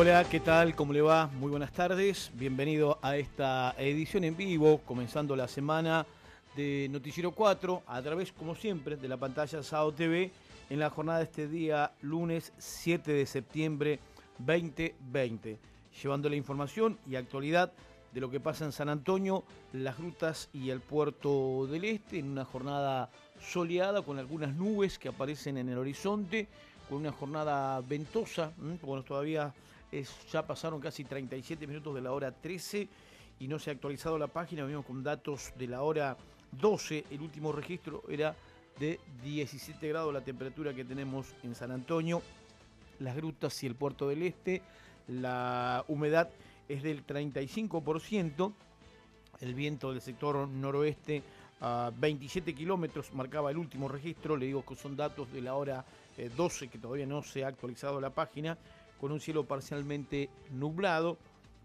Hola, ¿qué tal? ¿Cómo le va? Muy buenas tardes. Bienvenido a esta edición en vivo, comenzando la semana de Noticiero 4, a través, como siempre, de la pantalla SAO TV, en la jornada de este día, lunes 7 de septiembre 2020, llevando la información y actualidad de lo que pasa en San Antonio, las rutas y el puerto del Este, en una jornada soleada con algunas nubes que aparecen en el horizonte, con una jornada ventosa, bueno, todavía ya pasaron casi 37 minutos de la hora 13 y no se ha actualizado la página, venimos con datos de la hora 12, el último registro era de 17 grados la temperatura que tenemos en San Antonio, las grutas y el puerto del Este, la humedad es del 35%, el viento del sector noroeste a 27 kilómetros marcaba el último registro, le digo que son datos de la hora 12 eh, que todavía no se ha actualizado la página, con un cielo parcialmente nublado,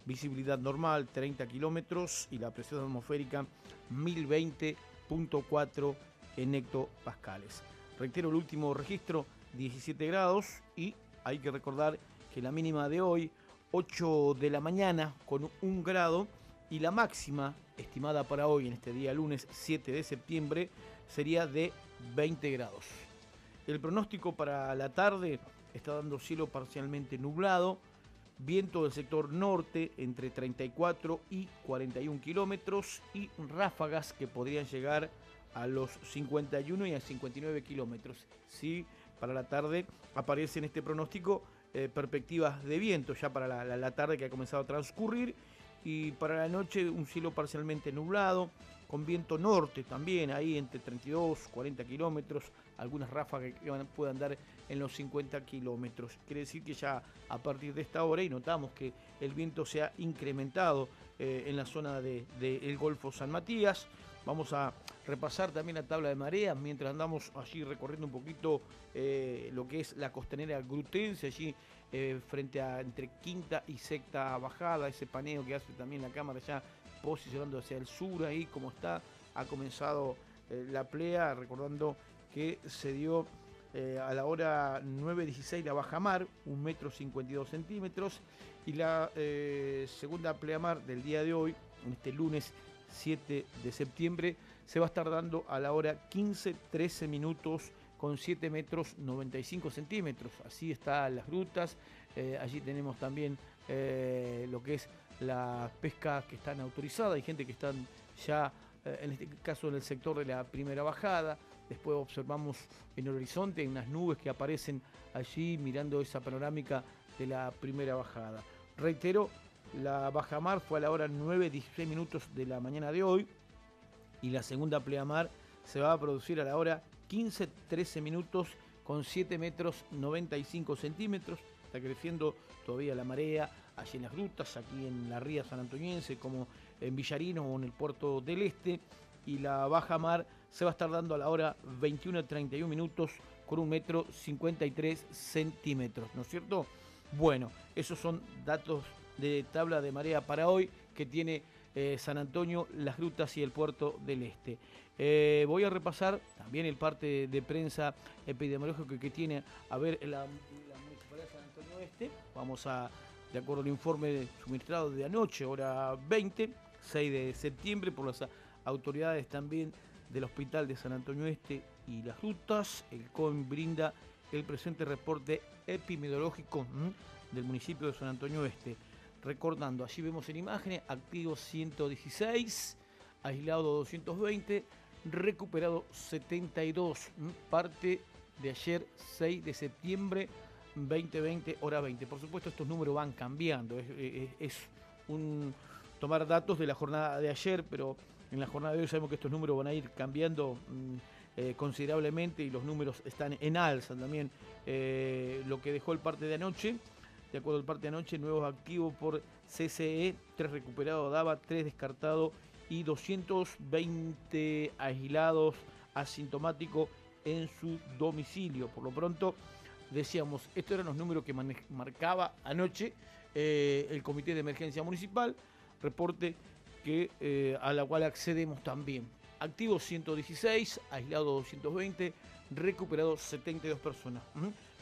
visibilidad normal 30 kilómetros y la presión atmosférica 1020.4 en hectopascales. Reitero el último registro 17 grados y hay que recordar que la mínima de hoy 8 de la mañana con un grado y la máxima estimada para hoy en este día lunes 7 de septiembre sería de 20 grados. El pronóstico para la tarde está dando cielo parcialmente nublado, viento del sector norte entre 34 y 41 kilómetros y ráfagas que podrían llegar a los 51 y a 59 kilómetros. Sí, para la tarde aparece en este pronóstico eh, perspectivas de viento ya para la, tarde que ha comenzado a transcurrir y para la noche un cielo parcialmente nublado, con viento norte también, ahí entre 32, 40 kilómetros, algunas ráfagas que puedan dar en los 50 kilómetros. Quiere decir que ya a partir de esta hora, y notamos que el viento se ha incrementado eh, en la zona del de, Golfo San Matías, vamos a repasar también la tabla de mareas mientras andamos allí recorriendo un poquito eh, lo que es la costanera grutense, allí eh, frente a entre quinta y sexta bajada, ese paneo que hace también la cámara ya posicionando hacia el sur ahí como está, ha comenzado eh, la plea, recordando que se dio a la hora 9.16 la baja mar, 1 metro 52 centímetros, y la segunda pleamar del día de hoy, este lunes 7 de septiembre, se va a estar dando a la hora 15, 13 minutos con 7 metros 95 centímetros. Así están las grutas. Eh, allí tenemos también eh, lo que es la pesca que están autorizadas. Hay gente que están ya, eh, en este caso, en el sector de la primera bajada. Después observamos en el horizonte unas nubes que aparecen allí mirando esa panorámica de la primera bajada. Reitero, la bajamar fue a la hora 9, 16 minutos de la mañana de hoy y la segunda pleamar se va a producir a la hora 15, 13 minutos con 7 metros 95 centímetros. Está creciendo todavía la marea allí en las grutas, aquí en la ría San Antoniense, como en Villarino o en el puerto del Este. Y la baja mar se va a estar dando a la hora 21, 31 minutos con un metro 53 centímetros, ¿no es cierto? Bueno, esos son datos de tabla de marea para hoy que tiene eh, San Antonio, las grutas y el puerto del Este. Eh, voy a repasar también el parte de prensa epidemiológico que tiene a ver la, la Municipalidad de San Antonio Este. Vamos a, de acuerdo al informe suministrado de anoche, hora 20, 6 de septiembre, por las autoridades también del Hospital de San Antonio Este y las rutas, el COIN brinda el presente reporte epidemiológico del municipio de San Antonio Este. Recordando, allí vemos en imágenes, activo 116, aislado 220, recuperado 72, parte de ayer 6 de septiembre 2020, hora 20. Por supuesto estos números van cambiando, es, un tomar datos de la jornada de ayer, pero en la jornada de hoy sabemos que estos números van a ir cambiando mm, eh, considerablemente y los números están en alza también. Eh, lo que dejó el parte de anoche de acuerdo al parte de anoche, nuevos activos por CCE, 3 recuperados DABA, 3 descartados y 220 aislados asintomáticos en su domicilio. Por lo pronto, decíamos, estos eran los números que marcaba anoche eh, el Comité de Emergencia Municipal, reporte que, eh, a la cual accedemos también. Activos 116, aislados 220, recuperados 72 personas.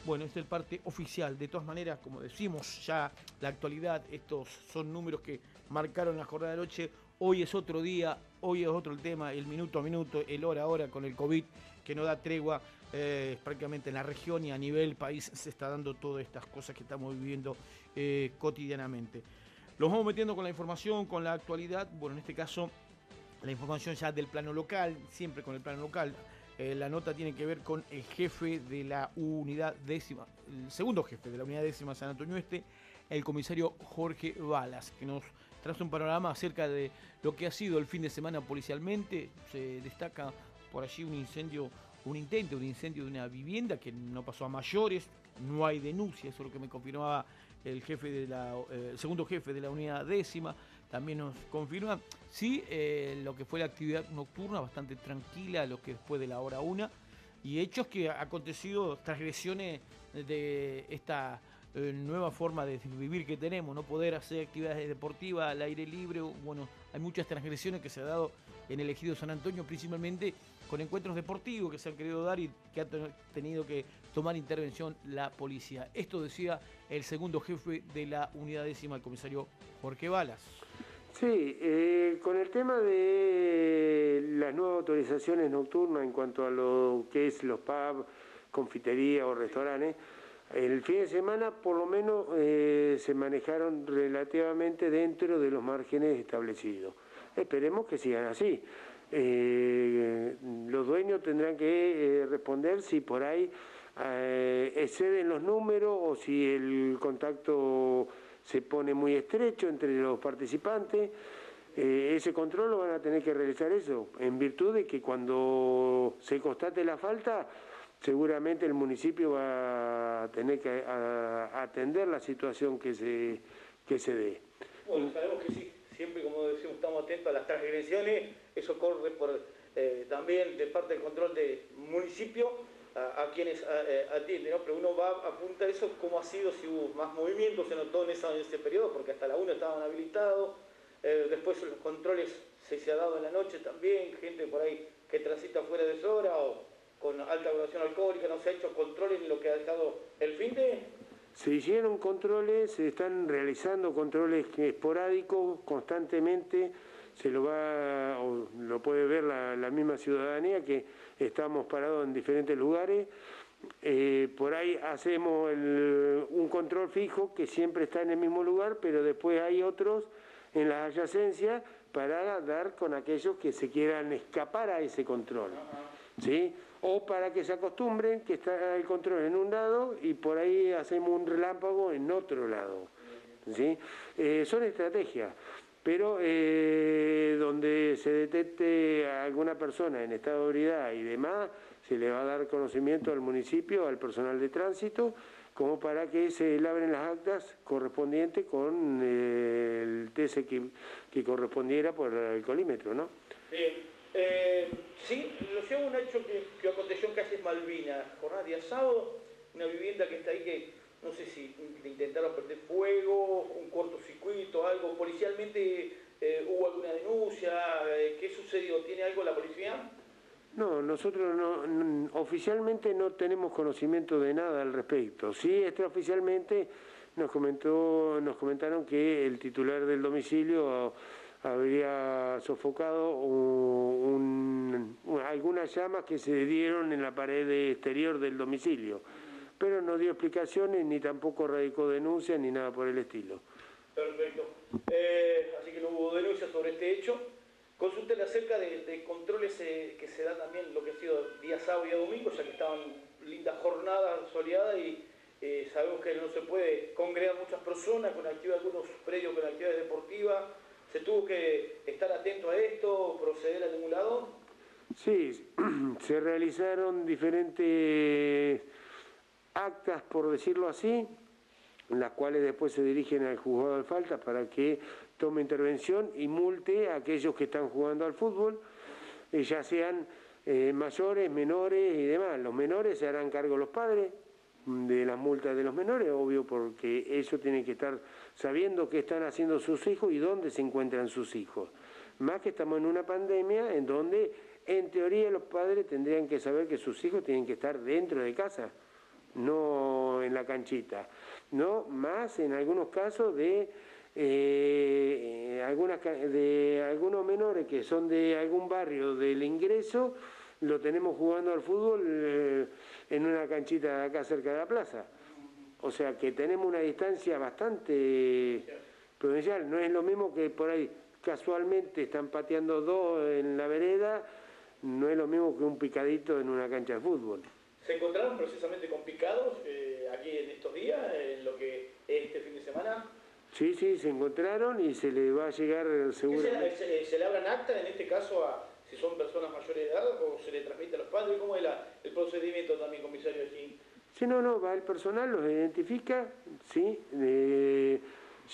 Bueno, este es el parte oficial. De todas maneras, como decimos, ya la actualidad, estos son números que marcaron la jornada de noche. Hoy es otro día, hoy es otro el tema, el minuto a minuto, el hora a hora con el COVID, que no da tregua eh, prácticamente en la región y a nivel país se está dando todas estas cosas que estamos viviendo eh, cotidianamente. Los vamos metiendo con la información, con la actualidad. Bueno, en este caso, la información ya del plano local, siempre con el plano local. Eh, la nota tiene que ver con el jefe de la unidad décima, el segundo jefe de la unidad décima San Antonio Este, el comisario Jorge Balas, que nos trae un panorama acerca de lo que ha sido el fin de semana policialmente. Se destaca por allí un incendio, un intento de incendio de una vivienda que no pasó a mayores, no hay denuncia, eso es lo que me confirmaba el jefe de la, eh, segundo jefe de la unidad décima también nos confirma. Sí, eh, lo que fue la actividad nocturna, bastante tranquila, lo que después de la hora una, y hechos que ha acontecido transgresiones de esta eh, nueva forma de vivir que tenemos, no poder hacer actividades deportivas al aire libre, bueno, hay muchas transgresiones que se ha dado en el ejido San Antonio, principalmente con encuentros deportivos que se han querido dar y que ha tenido que tomar intervención la policía. Esto decía el segundo jefe de la unidad décima, el comisario Jorge Balas. Sí, eh, con el tema de las nuevas autorizaciones nocturnas en cuanto a lo que es los pubs, confitería o restaurantes, el fin de semana por lo menos eh, se manejaron relativamente dentro de los márgenes establecidos. Esperemos que sigan así. Eh, los dueños tendrán que responder si por ahí exceden los números o si el contacto se pone muy estrecho entre los participantes. Eh, ese control lo van a tener que realizar eso, en virtud de que cuando se constate la falta, seguramente el municipio va a tener que atender la situación que se, que se dé. Bueno, sabemos que sí, siempre como decimos estamos atentos a las transgresiones, eso corre por, eh, también de parte del control del municipio a, quienes eh, atienden, ¿no? pero uno va apunta a eso, cómo ha sido, si hubo más movimiento, se notó en, ese periodo, porque hasta la 1 estaban habilitados, eh, después los controles se, se ha dado en la noche también, gente por ahí que transita fuera de hora o con alta graduación alcohólica, no se ha hecho controles en lo que ha dejado el fin de... Se hicieron controles, se están realizando controles esporádicos constantemente, se lo va, lo puede ver la misma ciudadanía que estamos parados en diferentes lugares. Eh, por ahí hacemos un control fijo que siempre está en el mismo lugar, pero después hay otros en las adyacencias para dar con aquellos que se quieran escapar a ese control. ¿sí? O para que se acostumbren que está el control en un lado y por ahí hacemos un relámpago en otro lado. ¿sí? Eh, son estrategias pero eh, donde se detecte a alguna persona en estado de ebriedad y demás, se le va a dar conocimiento al municipio, al personal de tránsito, como para que se labren las actas correspondientes con eh, el test que, correspondiera por el alcoholímetro, ¿no? Bien. Eh, sí, lo llevo un hecho que, que aconteció en Calles Malvinas, jornada de sábado, una vivienda que está ahí que no sé si intentaron prender fuego, un cortocircuito, algo. ¿Policialmente eh, hubo alguna denuncia? Eh, ¿Qué sucedió? ¿Tiene algo la policía? No, nosotros no, oficialmente no tenemos conocimiento de nada al respecto. Sí, extraoficialmente nos comentó, nos comentaron que el titular del domicilio habría sofocado algunas llamas que se dieron en la pared exterior del domicilio pero no dio explicaciones ni tampoco radicó denuncias ni nada por el estilo. Perfecto. Eh, así que no hubo denuncias sobre este hecho. Consulten acerca de, controles eh, que se dan también lo que ha sido día sábado y día domingo, ya que estaban lindas jornadas soleadas y eh, sabemos que no se puede congregar muchas personas con actividad, algunos predios con actividades deportivas. ¿Se tuvo que estar atento a esto, proceder al algún lado? Sí, se realizaron diferentes actas, por decirlo así, las cuales después se dirigen al juzgado de falta para que tome intervención y multe a aquellos que están jugando al fútbol, eh, ya sean eh, mayores, menores y demás. Los menores se harán cargo los padres de las multas de los menores, obvio, porque ellos tienen que estar sabiendo qué están haciendo sus hijos y dónde se encuentran sus hijos. Más que estamos en una pandemia en donde, en teoría, los padres tendrían que saber que sus hijos tienen que estar dentro de casa no en la canchita, no más en algunos casos de eh, algunas, de algunos menores que son de algún barrio del ingreso, lo tenemos jugando al fútbol eh, en una canchita de acá cerca de la plaza. O sea que tenemos una distancia bastante prudencial. No es lo mismo que por ahí casualmente están pateando dos en la vereda, no es lo mismo que un picadito en una cancha de fútbol. ¿Se encontraron precisamente con picados eh, aquí en estos días, en lo que es este fin de semana? Sí, sí, se encontraron y se le va a llegar seguramente. Se, se, le abran acta en este caso a si son personas mayores de edad o se le transmite a los padres? ¿Cómo es el procedimiento también, comisario? Aquí? Sí, no, no, va el personal, los identifica, sí,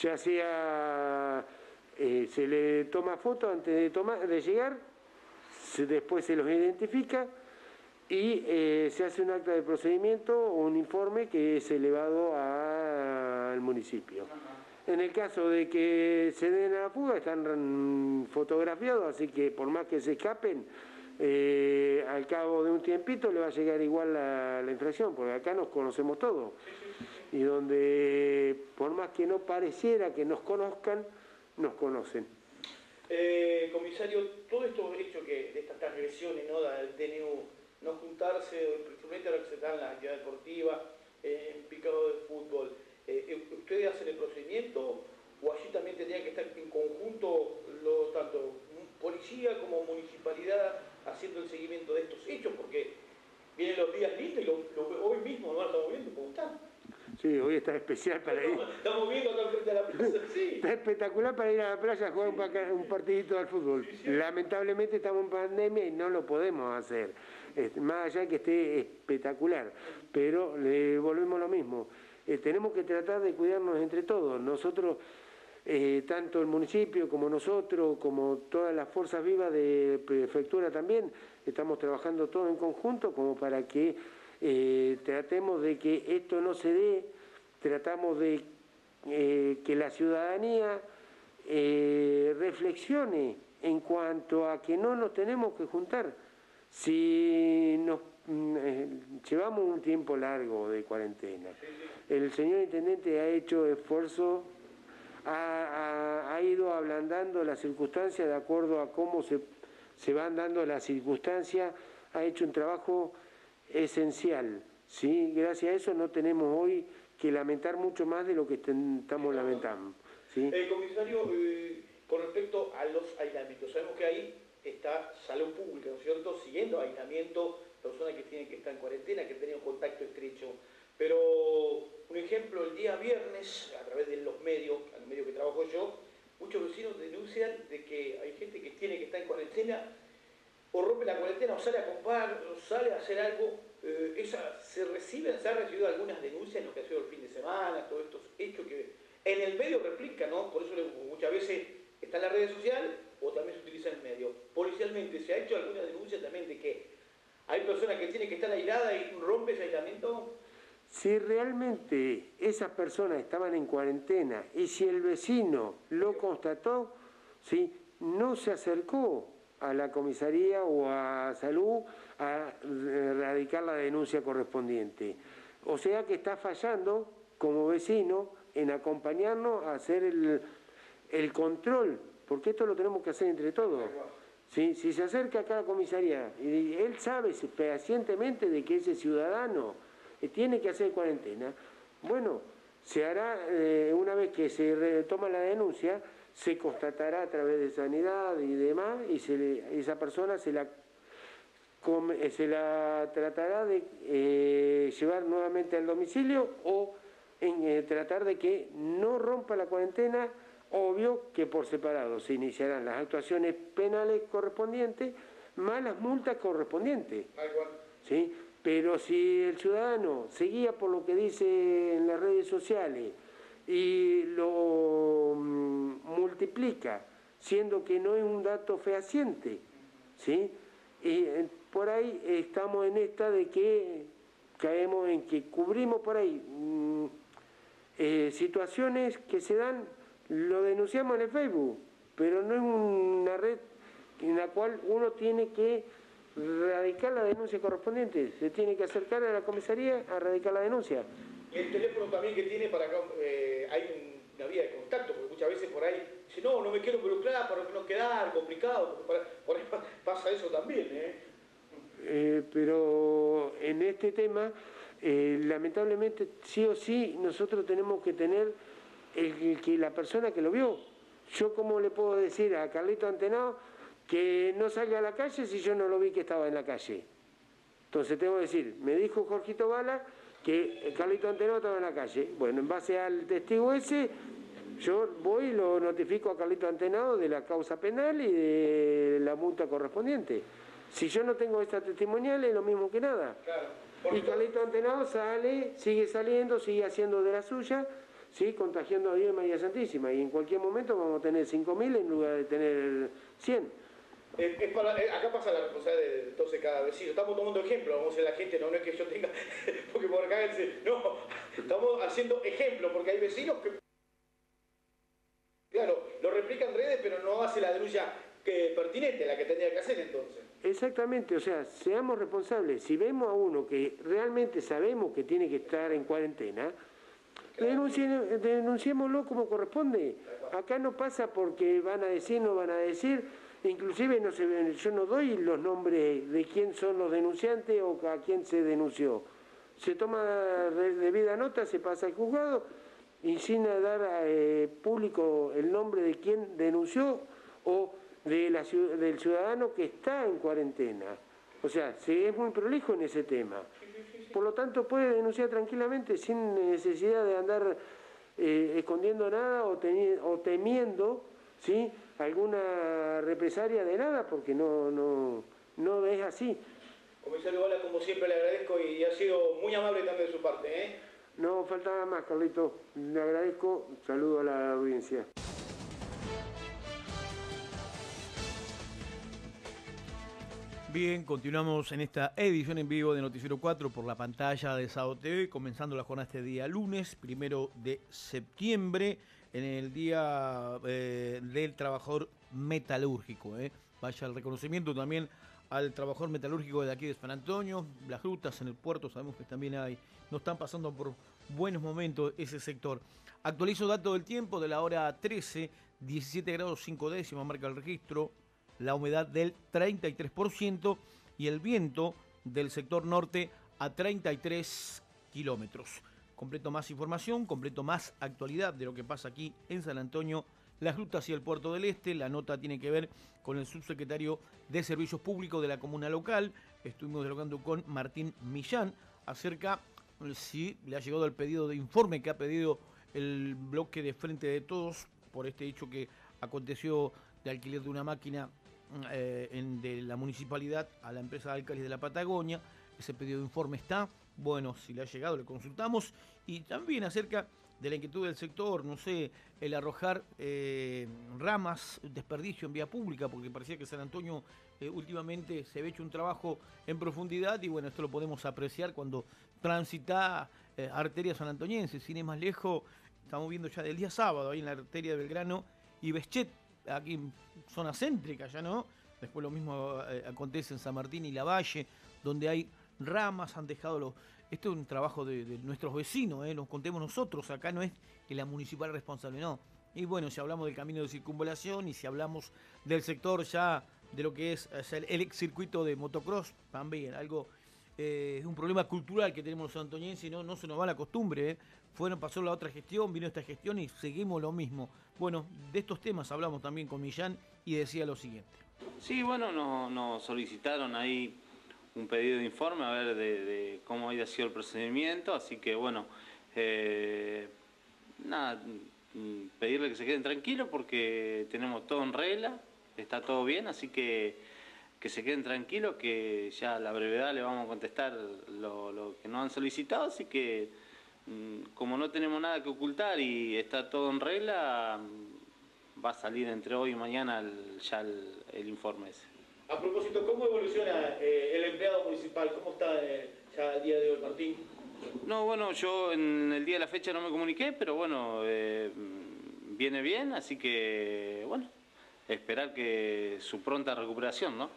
ya sea eh, se le toma foto antes de, tomar, de llegar, después se los identifica y eh, se hace un acta de procedimiento o un informe que es elevado al municipio. En el caso de que se den a la fuga, están fotografiados, así que por más que se escapen, eh, al cabo de un tiempito le va a llegar igual la, la, infracción, porque acá nos conocemos todos. Y donde, por más que no pareciera que nos conozcan, nos conocen. Eh, comisario, todo esto hecho que de estas transgresiones ¿no? del DNU, no juntarse, principalmente ahora que se en la actividad deportiva, eh, en picado de fútbol, eh, ¿ustedes hacen el procedimiento o allí también tendrían que estar en conjunto tanto policía como municipalidad haciendo el seguimiento de estos hechos? Porque vienen los días lindos y hoy mismo no lo estamos viendo cómo están. Sí, hoy está especial para ir. Estamos viendo acá frente a la plaza, sí. Está espectacular para ir a la playa a jugar un, partidito de fútbol. Lamentablemente estamos en pandemia y no lo podemos hacer. Más allá de que esté espectacular. Pero le volvemos lo mismo. Eh, tenemos que tratar de cuidarnos entre todos. Nosotros, eh, tanto el municipio como nosotros, como todas las fuerzas vivas de prefectura también, estamos trabajando todos en conjunto como para que eh, tratemos de que esto no se dé, tratamos de eh, que la ciudadanía reflexione en cuanto a que no nos tenemos que juntar. Si nos mm, llevamos un tiempo largo de cuarentena, el señor intendente ha hecho esfuerzo, ha, ido ablandando las circunstancias de acuerdo a cómo se, se van dando las circunstancias, ha hecho un trabajo esencial. ¿sí? Gracias a eso no tenemos hoy que lamentar mucho más de lo que estamos lamentando. ¿sí? El comisario, eh, con respecto a los aislamientos, sabemos que ahí está salud pública, ¿no es cierto? Siguiendo aislamiento, personas que tienen que estar en cuarentena, que han tenido contacto estrecho. Pero, un ejemplo, el día viernes, a través de los medios, al medio que trabajo yo, muchos vecinos denuncian de que hay gente que tiene que estar en cuarentena o rompe la cuarentena o sale a comprar, o sale a hacer algo, eh, esa, se reciben, se han recibido algunas denuncias en lo que ha sido el fin de semana, todos estos hechos que en el medio replica, ¿no? Por eso muchas veces está en las redes sociales o también se utiliza el medio. Policialmente, ¿se ha hecho alguna denuncia también de que hay personas que tienen que estar aisladas y rompe ese aislamiento? Si realmente esas personas estaban en cuarentena y si el vecino lo constató, ¿sí? no se acercó a la comisaría o a salud a erradicar la denuncia correspondiente. O sea que está fallando como vecino en acompañarnos a hacer el, control, porque esto lo tenemos que hacer entre todos. Si se acerca a cada comisaría y él sabe fehacientemente de que ese ciudadano eh, tiene que hacer cuarentena, bueno, se hará eh, una vez que se toma la denuncia, se constatará a través de sanidad y demás, y esa persona se la, eh, se la tratará de eh, llevar nuevamente al domicilio o en, eh, tratar de que no rompa la cuarentena, obvio que por separado se iniciarán las actuaciones penales correspondientes más las multas correspondientes. ¿sí? Pero si el ciudadano seguía por lo que dice en las redes sociales, y lo mm, multiplica, siendo que no es un dato fehaciente. ¿sí? Y eh, por ahí estamos en esta de que caemos en que cubrimos por ahí mm, eh, situaciones que se dan, lo denunciamos en el Facebook, pero no es una red en la cual uno tiene que radicar la denuncia correspondiente. Se tiene que acercar a la comisaría a radicar la denuncia. El teléfono también que tiene para acá, eh, hay una vía de contacto, porque muchas veces por ahí dice, no, no me quiero involucrar para no quedar complicado, por ahí pasa eso también. ¿eh? Eh, pero en este tema, lamentablemente, sí o sí, nosotros tenemos que tener el, que la persona que lo vio. Yo, ¿cómo le puedo decir a Carlito Antenado que no salga a la calle si yo no lo vi que estaba en la calle? Entonces tengo que decir, me dijo Jorgito Bala que Carlito Antenado estaba en la calle. Bueno, en base al testigo ese, yo voy y lo notifico a Carlito Antenado de la causa penal y de la multa correspondiente. Si yo no tengo esta testimonial es lo mismo que nada. y Carlito Antenado sale, sigue saliendo, sigue haciendo de la suya, ¿sí? contagiando a Dios y María Santísima. Y en cualquier momento vamos a tener 5.000 en lugar de tener 100. Eh, acá pasa la responsabilidad de entonces cada vecino. Estamos tomando ejemplo, vamos a decir la gente, no, no es que yo tenga, porque por acá no, estamos haciendo ejemplo, porque hay vecinos que, claro, lo replica en redes, pero no hace la denuncia que, pertinente, la que tendría que hacer entonces. Exactamente, o sea, seamos responsables. Si vemos a uno que realmente sabemos que tiene que estar en cuarentena, denunciémoslo como corresponde. Acá no pasa porque van a decir, no van a decir Inclusive no se, yo no doy los nombres de quién son los denunciantes o a quién se denunció. Se toma debida nota, se pasa al juzgado y sin dar eh, público el nombre de quién denunció o de la, del ciudadano que está en cuarentena. O sea, se es muy prolijo en ese tema. Por lo tanto, puede denunciar tranquilamente sin necesidad de andar eh, escondiendo nada o, o temiendo ¿sí? Alguna represalia de nada, porque no, no, no es así. Comisario Bala, como siempre le agradezco y ha sido muy amable también de su parte. ¿eh? No faltaba más, Carlito. Le agradezco. Saludo a la audiencia. Bien, continuamos en esta edición en vivo de Noticiero 4 por la pantalla de Sao TV, comenzando la jornada este día lunes, primero de septiembre en el Día eh, del Trabajador Metalúrgico. Eh. Vaya el reconocimiento también al trabajador metalúrgico de aquí de San Antonio. Las rutas en el puerto sabemos que también hay, no están pasando por buenos momentos ese sector. Actualizo datos del tiempo de la hora 13, 17 grados 5 décimas marca el registro, la humedad del 33% y el viento del sector norte a 33 kilómetros completo más información, completo más actualidad de lo que pasa aquí en San Antonio, las rutas y el puerto del Este. La nota tiene que ver con el subsecretario de Servicios Públicos de la comuna local. Estuvimos dialogando con Martín Millán acerca si le ha llegado el pedido de informe que ha pedido el bloque de Frente de Todos por este hecho que aconteció de alquiler de una máquina eh, de la municipalidad a la empresa Alcali de la Patagonia. Ese pedido de informe está, bueno, si le ha llegado, le consultamos. Y también acerca de la inquietud del sector, no sé, el arrojar eh, ramas, desperdicio en vía pública, porque parecía que San Antonio eh, últimamente se había hecho un trabajo en profundidad y bueno, esto lo podemos apreciar cuando transita eh, arteria sanantoniense, sin ir más lejos, estamos viendo ya del día sábado ahí en la arteria de Belgrano y Beschet, aquí en zona céntrica ya no, después lo mismo acontece en San Martín y La Valle, donde hay ramas, han dejado los... Esto es un trabajo de, nuestros vecinos, ¿eh? nos contemos nosotros, acá no es que la municipal es responsable, no. Y bueno, si hablamos del camino de circunvalación y si hablamos del sector ya de lo que es el ex circuito de motocross, también algo, eh, es un problema cultural que tenemos los antonienses y no, no se nos va la costumbre. ¿eh? Fueron, pasó la otra gestión, vino esta gestión y seguimos lo mismo. Bueno, de estos temas hablamos también con Millán y decía lo siguiente. Sí, bueno, nos solicitaron ahí un pedido de informe a ver de, cómo había sido el procedimiento, así que bueno, eh, nada, pedirle que se queden tranquilos porque tenemos todo en regla, está todo bien, así que que se queden tranquilos, que ya a la brevedad le vamos a contestar lo, que nos han solicitado, así que mm, como no tenemos nada que ocultar y está todo en regla, mm, va a salir entre hoy y mañana ya el informe ese. A propósito, ¿cómo evoluciona eh, el empleado municipal? ¿Cómo está eh, ya el día de hoy, Martín? No, bueno, yo en el día de la fecha no me comuniqué, pero bueno, eh, viene bien, así que, bueno, esperar que su pronta recuperación, ¿no?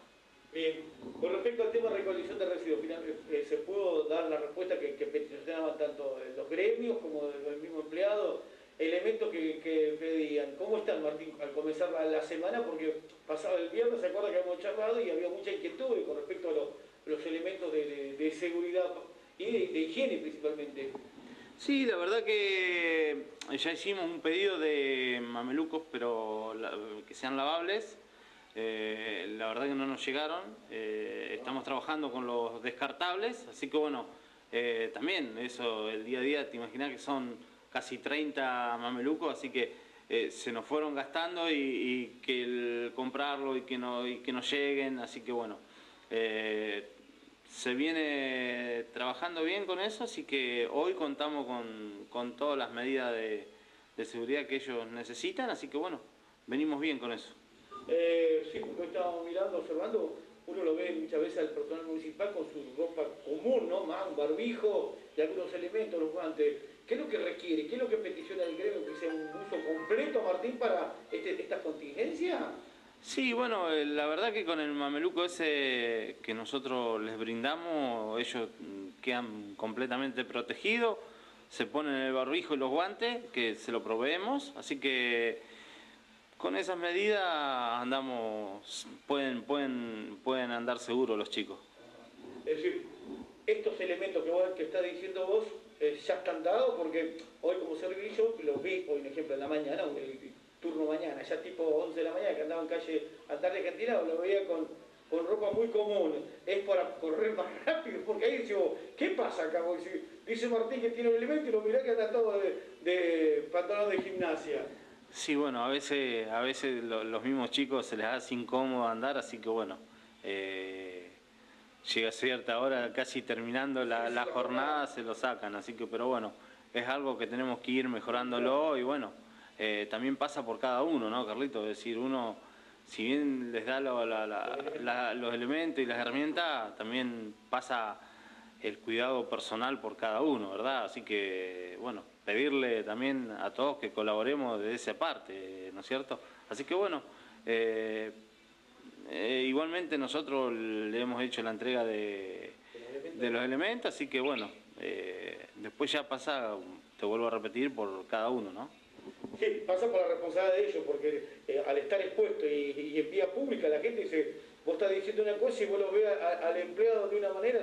Bien, con respecto al tema de recolección de residuos, ¿se pudo dar la respuesta que, que peticionaban tanto los gremios como el mismo empleado? Elementos que, pedían. ¿Cómo están, Martín, al comenzar la, semana? Porque pasaba el viernes, se acuerda que habíamos charlado y había mucha inquietud con respecto a los, elementos de, seguridad y de, higiene principalmente. Sí, la verdad que ya hicimos un pedido de mamelucos, pero que sean lavables eh, la verdad que no nos llegaron. Eh, estamos trabajando con los descartables, así que bueno, eh, también eso, el día a día, te imaginas que son casi 30 mamelucos, así que se nos fueron gastando y, que el comprarlo y que, no, y que nos lleguen, así que bueno, se viene trabajando bien con eso, así que hoy contamos con, todas las medidas de seguridad que ellos necesitan, así que bueno, venimos bien con eso. Eh, sí, porque estábamos mirando, observando, uno lo ve muchas veces al personal municipal con su ropa común, ¿no? Más un barbijo y algunos elementos, los guantes. ¿Qué es lo que requiere? ¿Qué es lo que peticiona el gremio? ¿Que sea un uso completo, Martín, para este, esta contingencia? Sí, bueno, eh, la verdad que con el mameluco ese que nosotros les brindamos, ellos quedan completamente protegidos, se ponen el barbijo y los guantes, que se lo proveemos, así que con esas medidas andamos, pueden, pueden, pueden andar seguros los chicos. Es decir, estos elementos que, vos, que estás diciendo vos eh, ya están dados porque hoy como servicio los vi, hoy un ejemplo en la mañana, el turno mañana, ya tipo 11 de la mañana que andaba en calle Altar de Argentina, lo veía con, con ropa muy común, es para correr más rápido, porque ahí digo, ¿qué pasa acá? dice Martín que tiene un elemento y lo mirá que anda todo de, de pantalón de gimnasia. Sí, bueno, a veces, a veces los mismos chicos se les hace incómodo andar, así que bueno, eh, llega cierta hora, casi terminando la, jornada, se lo sacan, así que, pero bueno, es algo que tenemos que ir mejorándolo y bueno, eh, también pasa por cada uno, ¿no, Carlito? Es decir, uno, si bien les da los elementos y las herramientas, también pasa el cuidado personal por cada uno, ¿verdad? Así que, bueno, pedirle también a todos que colaboremos de esa parte, ¿no es cierto? Así que, bueno, eh, eh, igualmente nosotros le hemos hecho la entrega de, los elementos, así que, bueno, eh, después ya pasa, te vuelvo a repetir, por cada uno, ¿no? Sí, pasa por la responsabilidad de ellos, porque al estar expuesto y, y en vía pública la gente dice Vos estás diciendo una cosa y vos lo ves al empleado de una manera,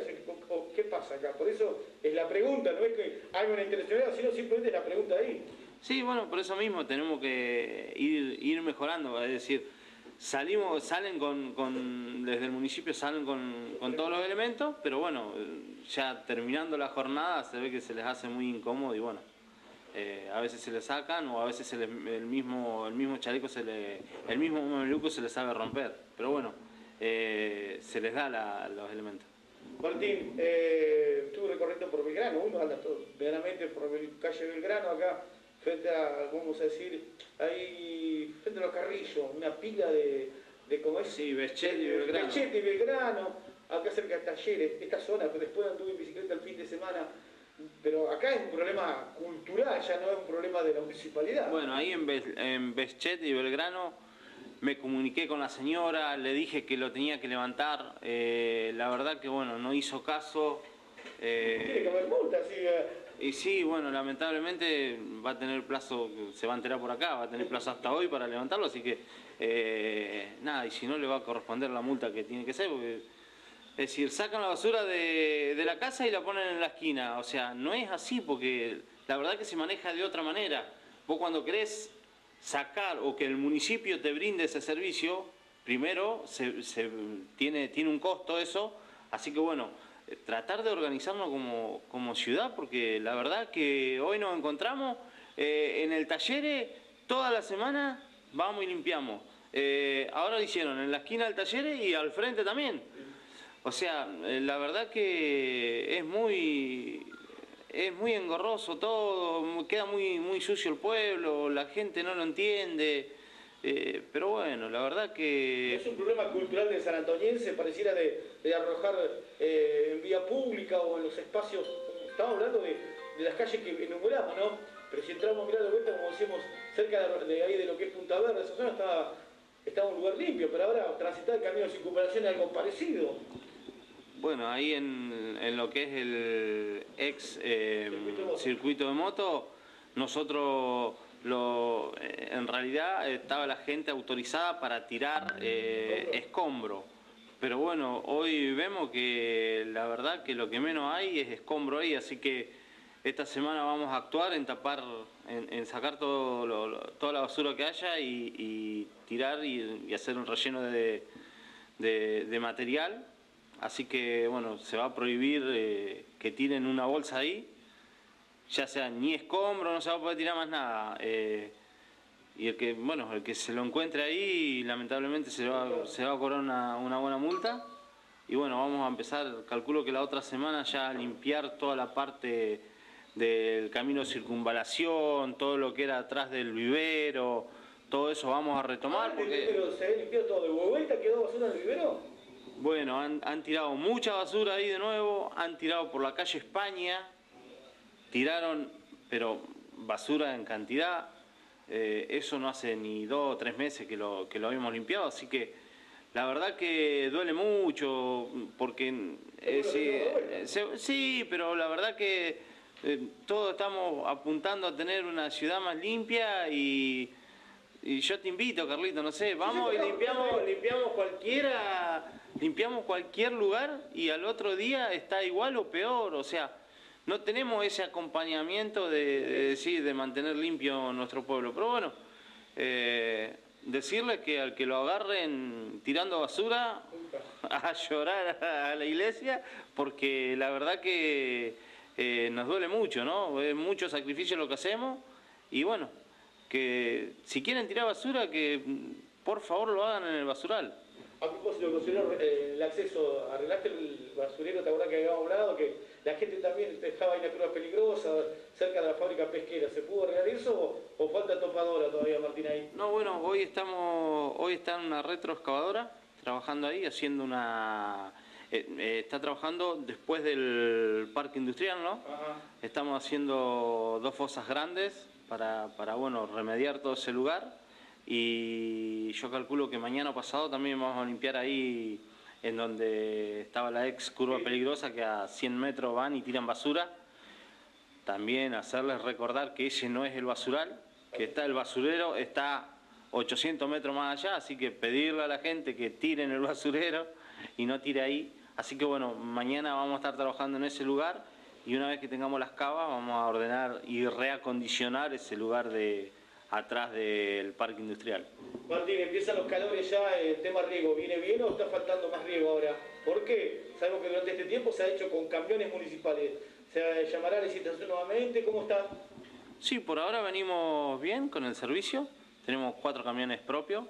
¿qué pasa acá? Por eso es la pregunta, no es que hay una intencionalidad, sino simplemente es la pregunta ahí. Sí, bueno, por eso mismo tenemos que ir, ir mejorando, es decir, salimos, salen con, desde el municipio salen con, todos los elementos, pero bueno, ya terminando la jornada se ve que se les hace muy incómodo y bueno, eh, a veces se le sacan o a veces el, mismo el mismo chaleco se le, el mismo mameluco se le sabe romper, pero bueno. Eh, se les da los elementos. Martín, eh, estuve recorriendo por Belgrano, uno anda todo, verdaderamente por calle Belgrano acá, frente a, vamos a decir, ahí, frente a los carrillos, una pila de, de ¿cómo es? Sí, Beschet y Belgrano. Beschet y Belgrano, acá cerca de Talleres, esta zona, pero después anduve en bicicleta el fin de semana, pero acá es un problema cultural, ya no es un problema de la municipalidad. Bueno, ahí en, en Beschet y Belgrano me comuniqué con la señora, le dije que lo tenía que levantar, eh, la verdad que bueno, no hizo caso. Eh, Tiene que haber multa, sí. Eh. Y sí, bueno, lamentablemente va a tener plazo, se va a enterar por acá, va a tener plazo hasta hoy para levantarlo, así que nada, y si no le va a corresponder la multa que tiene que ser, porque, es decir, sacan la basura de, la casa y la ponen en la esquina, o sea, no es así porque la verdad que se maneja de otra manera. Vos cuando querés sacar o que el municipio te brinde ese servicio, primero se, tiene, tiene un costo eso, así que bueno, eh, tratar de organizarnos como, ciudad, porque la verdad que hoy nos encontramos eh, en el taller toda la semana, vamos y limpiamos. Eh, ahora lo hicieron en la esquina del taller y al frente también. O sea, la verdad que es muy es muy engorroso todo, queda muy, muy sucio el pueblo, la gente no lo entiende. Eh, pero bueno, la verdad que... Es un problema cultural de San Antoniense, pareciera de, arrojar eh, en vía pública o en los espacios, estamos hablando de, las calles que enumeramos, ¿no? Pero si entramos a mirar de vuelta, como decimos, cerca de, ahí de lo que es Punta Verde, esa zona estaba en un lugar limpio, pero ahora transitar el camino de circunvalación es algo parecido. Bueno, ahí en, lo que es el ex eh, circuito, de moto, nosotros lo, eh, en realidad estaba la gente autorizada para tirar eh, escombro. Pero bueno, hoy vemos que la verdad que lo que menos hay es escombro ahí, así que esta semana vamos a actuar en tapar, en, sacar todo toda la basura que haya y, tirar y, hacer un relleno de, material. Así que bueno, se va a prohibir eh, que tiren una bolsa ahí, ya sea ni escombro, no se va a poder tirar más nada. Eh, y el que, bueno, el que se lo encuentre ahí, lamentablemente se va, se va a cobrar una, una buena multa. Y bueno, vamos a empezar, calculo que la otra semana ya a limpiar toda la parte del camino de circunvalación, todo lo que era atrás del vivero, todo eso vamos a retomar. Ah, porque... ¿Se limpió todo? ¿De vuelta quedó basura en el vivero? Bueno, han, han, tirado mucha basura ahí de nuevo, han tirado por la calle España, tiraron, pero basura en cantidad. Eh, eso no hace ni dos o tres meses que lo, que lo habíamos limpiado, así que la verdad que duele mucho, porque eh, sí, pero la verdad que eh, todos estamos apuntando a tener una ciudad más limpia y, yo te invito, Carlito, no sé, vamos y limpiamos, limpiamos cualquiera, limpiamos cualquier lugar y al otro día está igual o peor, o sea, no tenemos ese acompañamiento de, decir, de mantener limpio nuestro pueblo. Pero bueno, eh, decirle que al que lo agarren tirando basura, a llorar a la iglesia, porque la verdad que eh, nos duele mucho, ¿no? Es mucho sacrificio lo que hacemos y bueno, que si quieren tirar basura, que por favor lo hagan en el basural. A propósito, eh, el acceso, arreglaste el basurero, ¿te acuerdas que habíamos hablado? Que la gente también dejaba ahí la curva peligrosa, cerca de la fábrica pesquera. ¿Se pudo arreglar eso o, falta topadora todavía, Martín, ahí? No, bueno, hoy estamos, hoy está en una retroexcavadora, trabajando ahí, haciendo una eh, eh, está trabajando después del parque industrial, ¿no? Estamos haciendo dos fosas grandes para, para, bueno, remediar todo ese lugar y yo calculo que mañana pasado también vamos a limpiar ahí en donde estaba la ex curva peligrosa que a 100 metros van y tiran basura. También hacerles recordar que ese no es el basural, que está el basurero, está 800 metros más allá, así que pedirle a la gente que tiren el basurero y no tire ahí Así que bueno, mañana vamos a estar trabajando en ese lugar y una vez que tengamos las cavas vamos a ordenar y reacondicionar ese lugar de atrás del parque industrial. Martín, empiezan los calores ya, el tema riego, ¿viene bien o está faltando más riego ahora? ¿Por qué? Sabemos que durante este tiempo se ha hecho con camiones municipales. ¿Se llamará la licitación nuevamente? ¿Cómo está? Sí, por ahora venimos bien con el servicio tenemos cuatro camiones propios.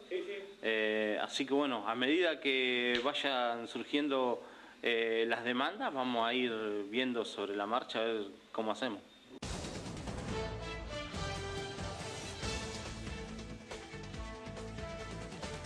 Eh, así que bueno, a medida que vayan surgiendo eh, las demandas, vamos a ir viendo sobre la marcha a ver cómo hacemos.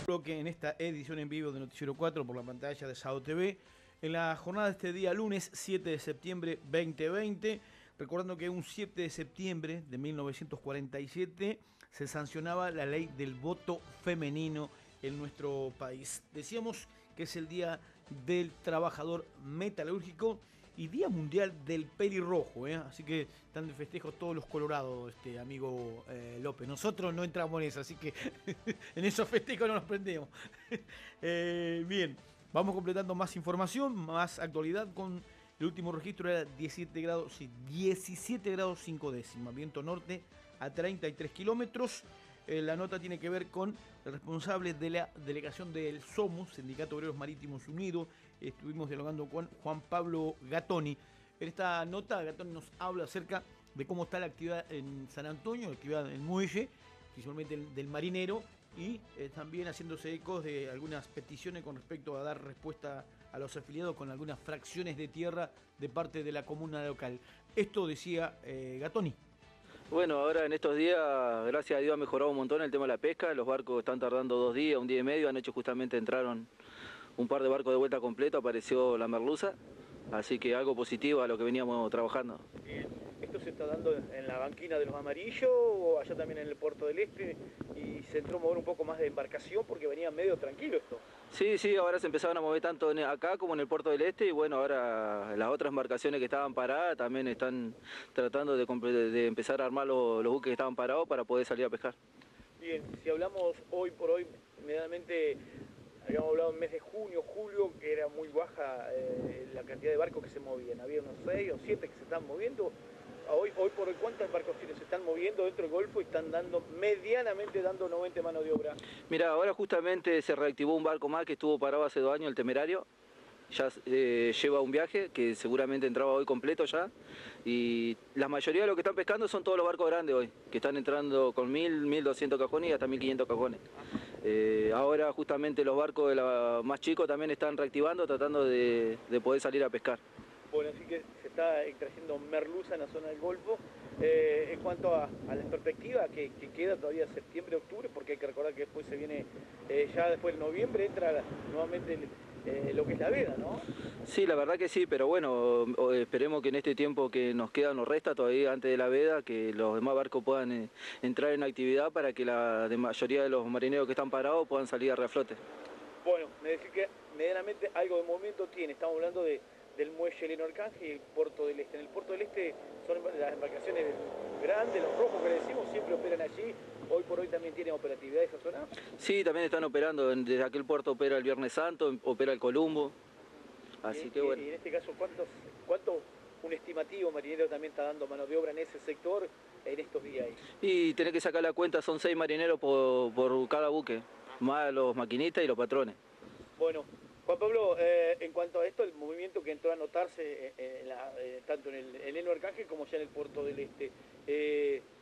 Que en esta edición en vivo de Noticiero 4 por la pantalla de SAO TV, en la jornada de este día lunes 7 de septiembre 2020, recordando que un 7 de septiembre de 1947 se sancionaba la ley del voto femenino en nuestro país. Decíamos que es el Día del Trabajador Metalúrgico y Día Mundial del Pelirrojo, ¿eh? así que están de festejo todos los colorados, este amigo eh, López. Nosotros no entramos en eso, así que en esos festejos no nos prendemos. Eh, bien, vamos completando más información, más actualidad con el último registro era 17 grados, sí, 17 grados 5 décimas, viento norte a 33 kilómetros. Eh, la nota tiene que ver con el responsable de la delegación del SOMUS, Sindicato Obreros Marítimos Unidos. Estuvimos dialogando con Juan Pablo Gatoni. En esta nota, Gatoni nos habla acerca de cómo está la actividad en San Antonio, la actividad en muelle, principalmente del, marinero, y eh, también haciéndose ecos de algunas peticiones con respecto a dar respuesta a los afiliados con algunas fracciones de tierra de parte de la comuna local. Esto decía eh, Gatoni. Bueno, ahora en estos días, gracias a Dios, ha mejorado un montón el tema de la pesca. Los barcos están tardando dos días, un día y medio. Han hecho justamente entraron un par de barcos de vuelta completo, apareció la merluza. Así que algo positivo a lo que veníamos trabajando. ¿Esto se está dando en la banquina de los amarillos o allá también en el puerto del Este? ¿Y se entró a mover un poco más de embarcación porque venía medio tranquilo esto. Sí, sí, ahora se empezaron a mover tanto acá como en el puerto del Este y bueno, ahora las otras embarcaciones que estaban paradas también están tratando de, empezar a armar los, buques que estaban parados para poder salir a pescar. Bien, si hablamos hoy por hoy, inmediatamente habíamos hablado en mes de junio, julio, que era muy baja eh, la cantidad de barcos que se movían, había unos 6 o 7 que se estaban moviendo, hoy, hoy por hoy, ¿cuántas embarcaciones se están moviendo dentro del Golfo y están dando, medianamente dando 90 mano de obra? Mira, ahora justamente se reactivó un barco más que estuvo parado hace dos años, el Temerario, ya eh, lleva un viaje que seguramente entraba hoy completo ya. Y la mayoría de los que están pescando son todos los barcos grandes hoy, que están entrando con 1000, 1200 cajones y hasta 1500 cajones. Eh, ahora justamente los barcos de la, más chicos también están reactivando tratando de poder salir a pescar. Bueno, así que se está extrayendo merluza en la zona del Golfo. Eh, en cuanto a, la perspectiva que, queda todavía septiembre, octubre, porque hay que recordar que después se viene, eh, ya después de noviembre entra nuevamente eh, lo que es la veda, ¿no? Sí, la verdad que sí, pero bueno, esperemos que en este tiempo que nos queda, nos resta todavía antes de la veda, que los demás barcos puedan entrar en actividad para que la mayoría de los marineros que están parados puedan salir a reflote. Bueno, me decís que medianamente algo de movimiento tiene, estamos hablando de del muelle Eleno Arcángel y el puerto del Este. En el puerto del Este son las embarcaciones grandes, los rojos que le decimos, siempre operan allí. Hoy por hoy también tienen operatividad esa zona. Sí, también están operando. Desde aquel puerto opera el Viernes Santo, opera el Columbo. Así que bueno. Y en este caso, ¿cuántos, ¿cuánto un estimativo marinero también está dando mano de obra en ese sector en estos días? Y tener que sacar la cuenta, son seis marineros por, por cada buque, más los maquinistas y los patrones. Bueno, Juan Pablo, eh, en cuanto a esto, el movimiento que entró a notarse eh, eh, tanto en el, en Arcángel como ya en el puerto del Este,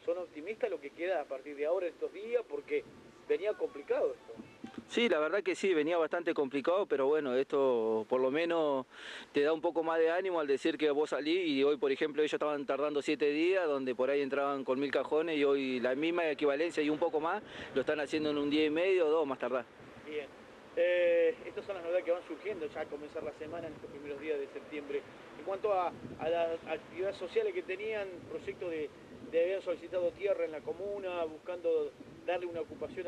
¿son optimistas lo que queda a partir de ahora, estos días? Porque venía complicado esto. Sí, la verdad que sí, venía bastante complicado, pero bueno, esto por lo menos te da un poco más de ánimo al decir que vos salís y hoy, por ejemplo, ellos estaban tardando siete días, donde por ahí entraban con mil cajones y hoy la misma equivalencia y un poco más, lo están haciendo en un día y medio o dos más tardar. Bien. Eh, estas son las novedades que van surgiendo ya a comenzar la semana en estos primeros días de septiembre. En cuanto a, las actividades sociales que tenían, proyecto de, de haber solicitado tierra en la comuna, buscando darle una ocupación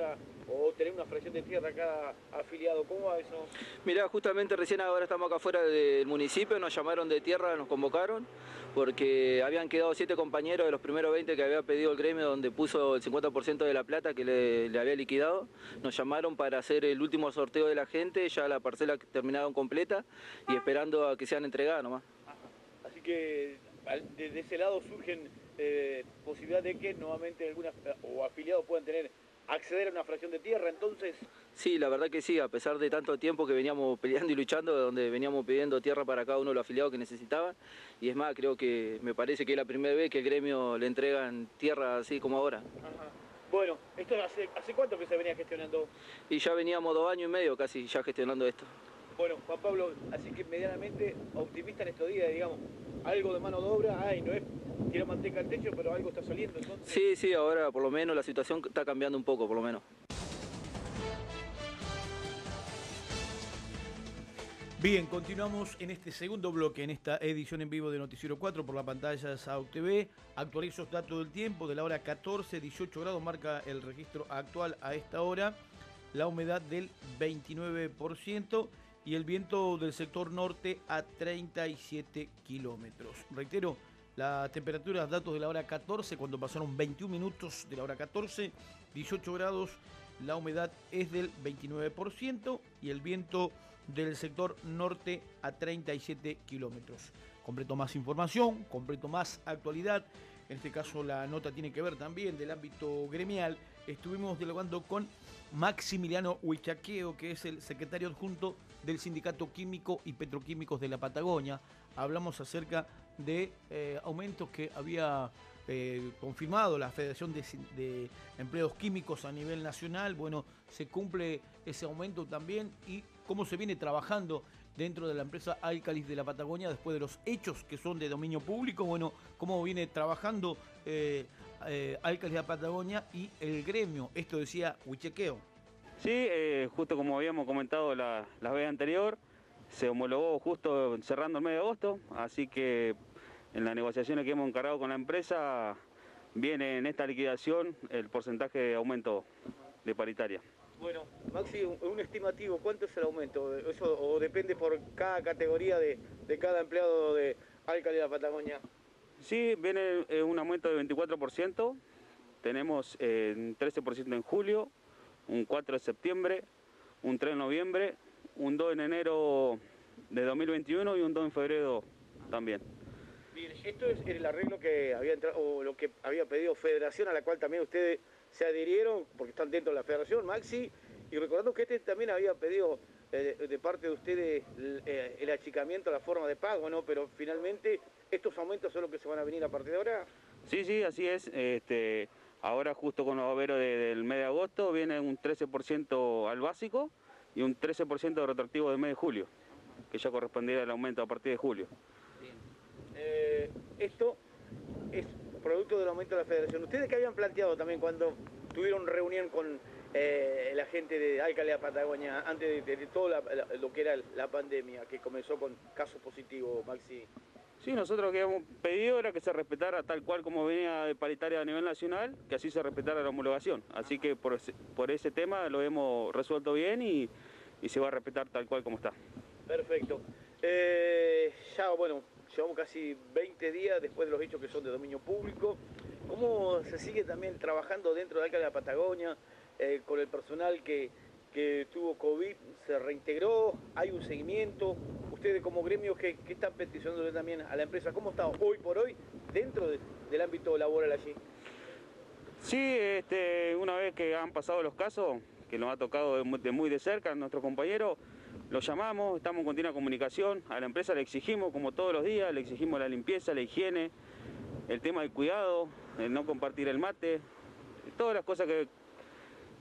o tener una fracción de tierra a cada afiliado. ¿Cómo va eso? Mirá, justamente recién ahora estamos acá afuera del municipio, nos llamaron de tierra, nos convocaron, porque habían quedado siete compañeros de los primeros 20 que había pedido el gremio, donde puso el 50% de la plata que le, había liquidado. Nos llamaron para hacer el último sorteo de la gente, ya la parcela terminaron completa y esperando a que sean entregadas nomás. Así que desde ese lado surgen eh, posibilidad de que nuevamente algunas o afiliados puedan tener acceder a una fracción de tierra, entonces... Sí, la verdad que sí, a pesar de tanto tiempo que veníamos peleando y luchando, donde veníamos pidiendo tierra para cada uno de los afiliados que necesitaban, y es más, creo que me parece que es la primera vez que el gremio le entregan tierra así como ahora. Bueno, ¿esto hace, hace cuánto que se venía gestionando? Y ya veníamos dos años y medio casi ya gestionando esto. Bueno, Juan Pablo, así que medianamente optimista en estos días, digamos, algo de mano de obra ay, no es quiero manteca el techo, pero algo está saliendo. Entonces... Sí, sí, ahora por lo menos la situación está cambiando un poco, por lo menos. Bien, continuamos en este segundo bloque, en esta edición en vivo de Noticiero 4 por la pantalla de SAUC TV. Actualizo datos del tiempo, de la hora 14, 18 grados marca el registro actual a esta hora. La humedad del 29% y el viento del sector norte a 37 kilómetros. Reitero, las temperaturas, datos de la hora 14, cuando pasaron 21 minutos de la hora 14, 18 grados, la humedad es del 29% y el viento del sector norte a 37 kilómetros. Completo más información, completo más actualidad. En este caso la nota tiene que ver también del ámbito gremial. Estuvimos dialogando con Maximiliano Huichaqueo, que es el secretario adjunto del Sindicato Químico y Petroquímicos de la Patagonia. Hablamos acerca de eh, aumentos que había eh, confirmado la Federación de, Empleos Químicos a nivel nacional. Bueno, se cumple ese aumento también y cómo se viene trabajando dentro de la empresa Alcalis de la Patagonia después de los hechos que son de dominio público. Bueno, cómo viene trabajando eh, Alcalis de la Patagonia y el gremio. Esto decía Huichequeo. Sí, justo como habíamos comentado la, la vez anterior se homologó justo cerrando el mes de agosto, así que en las negociaciones que hemos encargado con la empresa viene en esta liquidación el porcentaje de aumento. de paritaria. Bueno, Maxi, un, estimativo, ¿cuánto es el aumento? ¿Eso o depende por cada categoría de, cada empleado de Alcalde de la Patagonia? Sí, viene eh, un aumento de 24%, tenemos eh, un 13% en julio, un 4 de septiembre, un 3 de noviembre, un 2 en enero de 2021 y un 2 en febrero también. Bien, esto es el arreglo que había entrado, o lo que había pedido Federación, a la cual también ustedes se adhirieron, porque están dentro de la Federación, Maxi, y recordando que este también había pedido eh, de parte de ustedes eh, el, achicamiento, la forma de pago, ¿no? Pero finalmente, ¿estos aumentos son los que se van a venir a partir de ahora? Sí, sí, así es. Este, ahora justo con los boberos del mes de agosto viene un 13% al básico y un 13% de retroactivo del mes de julio, que ya correspondería al aumento a partir de julio. Eh, esto es producto del aumento de la federación. ¿Ustedes qué habían planteado también cuando tuvieron reunión con eh, la gente de Alcaldía Patagonia antes de, todo lo que era la pandemia, que comenzó con casos positivos, Maxi? Sí, nosotros lo que habíamos pedido era que se respetara tal cual como venía de paritaria a nivel nacional, que así se respetara la homologación. Así que por ese, tema lo hemos resuelto bien y, se va a respetar tal cual como está. Perfecto. Eh, ya, bueno, llevamos casi 20 días después de los hechos que son de dominio público. ¿Cómo se sigue también trabajando dentro de Alcalde de la Patagonia eh, con el personal que, tuvo COVID? ¿Se reintegró? ¿Hay un seguimiento? Ustedes como gremio, ¿qué, están peticionando también a la empresa? ¿Cómo está hoy por hoy dentro del ámbito laboral allí? Sí, este, una vez que han pasado los casos, que nos ha tocado de muy de cerca a nuestro compañero, lo llamamos, estamos en continua comunicación, a la empresa le exigimos, como todos los días, le exigimos la limpieza, la higiene, el tema del cuidado, el no compartir el mate, todas las cosas que,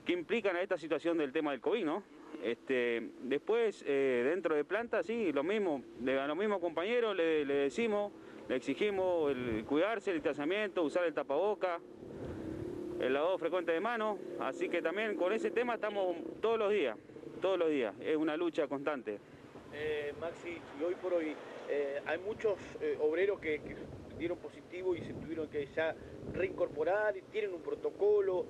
que implican a esta situación del tema del COVID, ¿no? Este, después, eh, dentro de planta, sí, lo mismo, a los mismos compañeros le, decimos, le exigimos el cuidarse, el distanciamiento, usar el tapaboca, el lavado frecuente de manos, así que también con ese tema estamos todos los días todos los días, es una lucha constante. Eh, Maxi, y hoy por hoy eh, hay muchos obreros que, dieron positivo y se tuvieron que ya reincorporar, tienen un protocolo,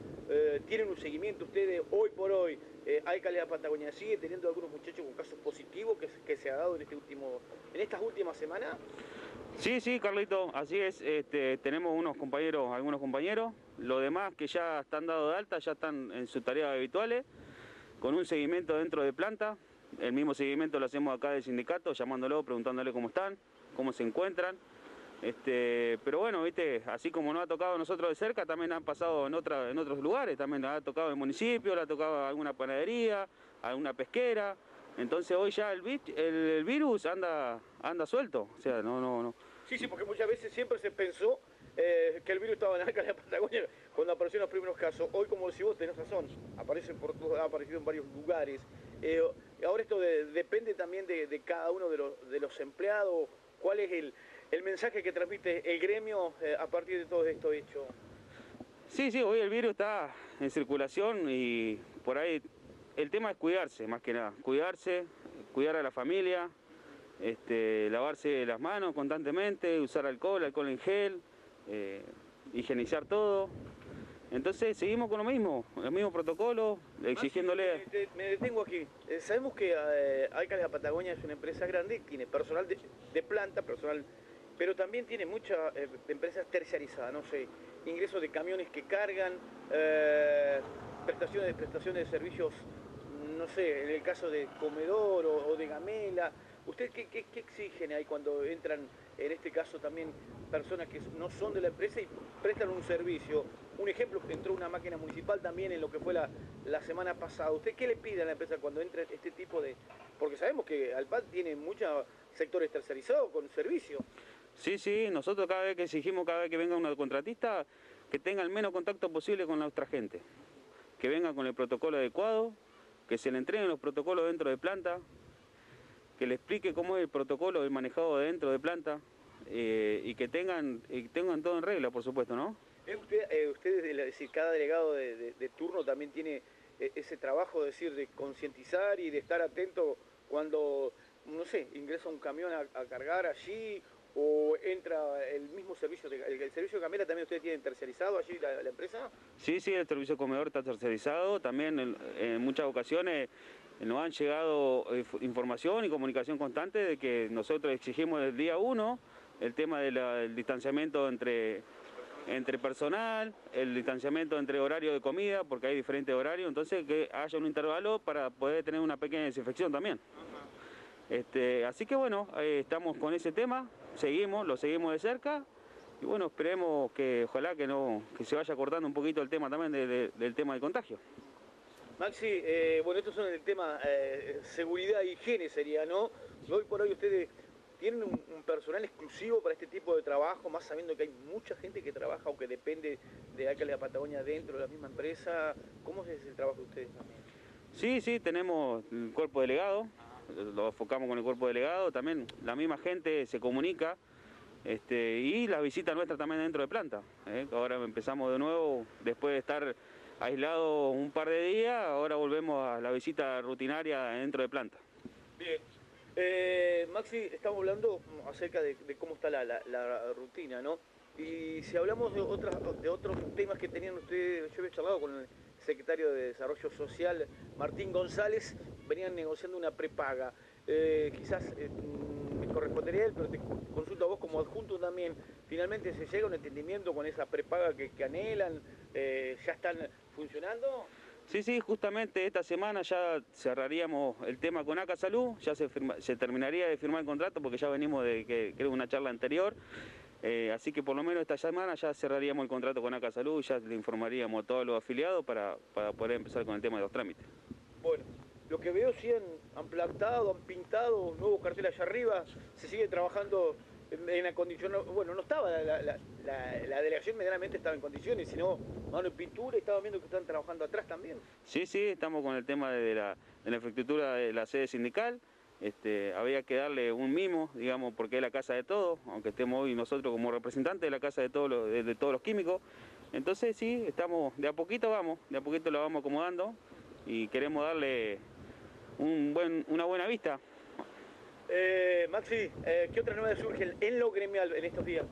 tienen un seguimiento. Ustedes hoy por hoy, hay calidad Patagonia sigue teniendo algunos muchachos con casos positivos que, se ha dado en, este último, en estas últimas semanas. Sí, sí, Carlito, así es. Este, tenemos unos compañeros, algunos compañeros, los demás que ya están dados de alta, ya están en sus tareas habituales con un seguimiento dentro de planta. El mismo seguimiento lo hacemos acá del sindicato, llamándolo, preguntándole cómo están, cómo se encuentran. Este, pero bueno, viste, así como nos ha tocado a nosotros de cerca, también han pasado en, otra, en otros lugares, también ha tocado el municipio, le ha tocado alguna panadería, alguna pesquera. Entonces hoy ya el, virus anda, anda suelto. O sea, no, no, no. Sí, sí, porque muchas veces siempre se pensó eh, que el virus estaba en la Patagonia cuando aparecieron los primeros casos. Hoy, como decís vos, tenés razón, aparecen por, ha aparecido en varios lugares. Eh, ahora esto depende también de, cada uno de los, empleados. ¿Cuál es el, mensaje que transmite el gremio eh, a partir de todo esto hecho? Sí, sí, hoy el virus está en circulación y por ahí el tema es cuidarse, más que nada. Cuidarse, cuidar a la familia, este, lavarse las manos constantemente, usar alcohol, alcohol en gel, eh, higienizar todo. Entonces seguimos con lo mismo, el mismo protocolo, exigiéndole... Me, detengo aquí. Eh, sabemos que eh, Alcalde de Patagonia es una empresa grande, tiene personal de, planta, personal, pero también tiene muchas empresas terciarizadas, no sé, ingresos de camiones que cargan, prestaciones, prestaciones de servicios, no sé, en el caso de comedor o, de gamela. ¿Ustedes qué, qué exigen ahí cuando entran, en este caso también, personas que no son de la empresa y prestan un servicio. Un ejemplo, que entró una máquina municipal también en lo que fue la, semana pasada. ¿Usted qué le pide a la empresa cuando entra este tipo de...? Porque sabemos que Alpad tiene muchos sectores tercerizados con servicio. Sí, sí, nosotros cada vez que exigimos, cada vez que venga un contratista, que tenga el menos contacto posible con nuestra gente. Que venga con el protocolo adecuado, que se le entreguen los protocolos dentro de planta, que le explique cómo es el protocolo del manejado dentro de planta, eh, y que tengan, tengan todo en regla, por supuesto, ¿no? Usted, eh, decir, cada delegado de, turno también tiene eh, ese trabajo decir, de concientizar y de estar atento cuando, no sé, ingresa un camión a, cargar allí o entra el mismo servicio, de, el, servicio de camera también ustedes tienen tercerizado allí la, empresa? Sí, sí, el servicio de comedor está tercerizado, también en, muchas ocasiones nos han llegado eh, información y comunicación constante de que nosotros exigimos el día uno el tema del distanciamiento entre entre personal, el distanciamiento entre horario de comida, porque hay diferentes horarios, entonces que haya un intervalo para poder tener una pequeña desinfección también. Este, así que bueno, estamos con ese tema, seguimos, lo seguimos de cerca y bueno, esperemos que ojalá que no que se vaya cortando un poquito el tema también del tema del contagio. Maxi, eh, bueno, esto son el tema eh, seguridad e higiene sería, ¿no? Hoy por hoy ustedes ¿Tienen un, personal exclusivo para este tipo de trabajo, más sabiendo que hay mucha gente que trabaja o que depende de acá de la Patagonia dentro de la misma empresa? ¿Cómo es el trabajo de ustedes también? Sí, sí, tenemos el cuerpo delegado, lo enfocamos con el cuerpo delegado, también la misma gente se comunica este, y la visita nuestra también dentro de planta. ¿eh? Ahora empezamos de nuevo, después de estar aislados un par de días, ahora volvemos a la visita rutinaria dentro de planta. Bien. Eh, Maxi, estamos hablando acerca de, cómo está la, rutina, ¿no? Y si hablamos de otros temas que tenían ustedes, yo había charlado con el secretario de Desarrollo Social, Martín González, venían negociando una prepaga. Eh, quizás eh, me correspondería él, pero te consulto a vos como adjunto también. Finalmente se llega a un entendimiento con esa prepaga que, que anhelan, ¿ya están funcionando? Sí, sí, justamente esta semana ya cerraríamos el tema con ACA Salud, ya se, terminaría de firmar el contrato porque ya venimos de que creo una charla anterior. Eh, así que por lo menos esta semana ya cerraríamos el contrato con ACA Salud y ya le informaríamos a todos los afiliados para, poder empezar con el tema de los trámites. Bueno, lo que veo sí han, plantado, han pintado nuevos carteles allá arriba, se sigue trabajando en la condición, bueno, no estaba, la, delegación medianamente estaba en condiciones, sino mano en pintura, y estaba viendo que están trabajando atrás también. Sí, sí, estamos con el tema de la, infraestructura de la sede sindical, este, había que darle un mimo, digamos, porque es la casa de todos, aunque estemos hoy nosotros como representantes de la casa de todos los, de, todos los químicos. Entonces sí, estamos, de a poquito vamos, de a poquito lo vamos acomodando y queremos darle un buen, una buena vista eh, Maxi, eh, ¿qué otras novedades surgen en lo gremial en estos días?